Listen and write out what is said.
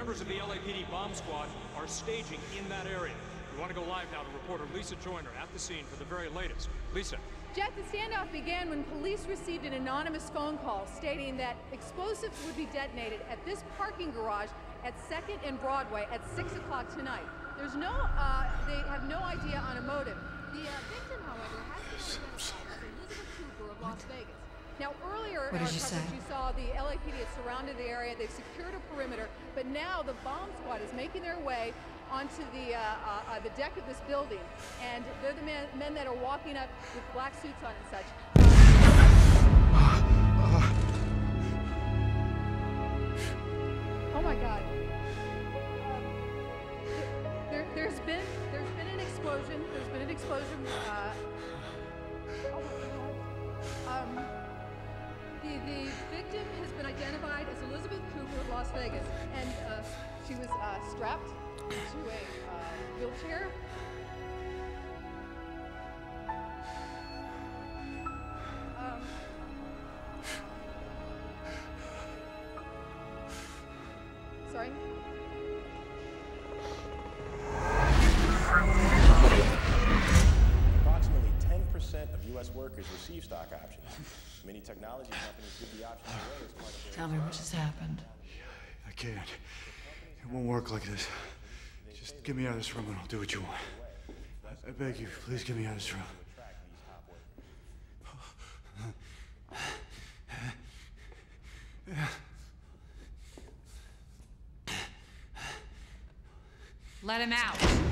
Members of the LAPD bomb squad are staging in that area. We want to go live now to reporter Lisa Joyner at the scene for the very latest. Lisa. Jack, the standoff began when police received an anonymous phone call stating that explosives would be detonated at this parking garage at 2nd and Broadway at 6 o'clock tonight. There's no, uh, they have no idea on a motive. The uh, victim, however, has been identified as Elizabeth Cooper of Las Vegas. Now, earlier What did you coverage, say? you saw the LAPD had surrounded the area. They've secured a perimeter, but now the bomb squad is making their way onto the uh, uh, uh, the deck of this building, and they're the men, men that are walking up with black suits on and such. Oh my God. There, there's been there's been an explosion. There's been an explosion. Uh, oh victim has been identified as Elizabeth Cooper of Las Vegas, and uh, she was uh, strapped to a uh, wheelchair. Um, sorry. U.S. workers receive stock options. Many technology companies give the options away as part of their Tell me what just happened. I can't. It won't work like this. Just get me out of this room and I'll do what you want. I, I beg you, please get me out of this room. attract these top workers. Let him out.